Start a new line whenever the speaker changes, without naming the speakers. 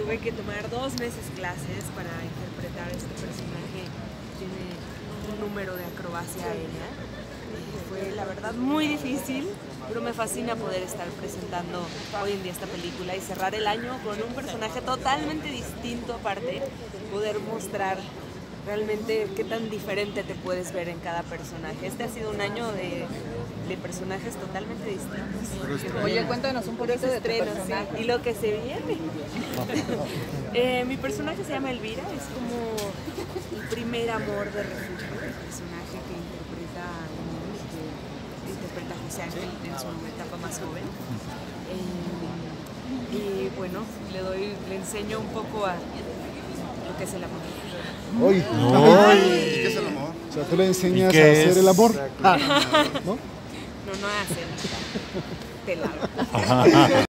tuve que tomar dos meses clases para interpretar este personaje. Tiene un número de acrobacia aérea. Eh, Fue la verdad muy difícil, pero me fascina poder estar presentando hoy en día esta película y cerrar el año con un personaje totalmente distinto aparte, poder mostrar realmente qué tan diferente te puedes ver en cada personaje. Este ha sido un año de, de personajes totalmente distintos.
Oye, cuéntanos un poquito de
Estrenos, sí, y lo que se viene. Eh, mi personaje se llama Elvira, es como el primer amor de refugio, el personaje que interpreta que interpreta a José Ángel en su etapa más joven. Eh, y bueno, le doy, le enseño un poco a lo que es el amor.
Uy.
¿Y qué es el amor?
O sea, tú le enseñas
¿Y
a hacer el amor. ¿No?
No, no hace nada. Te.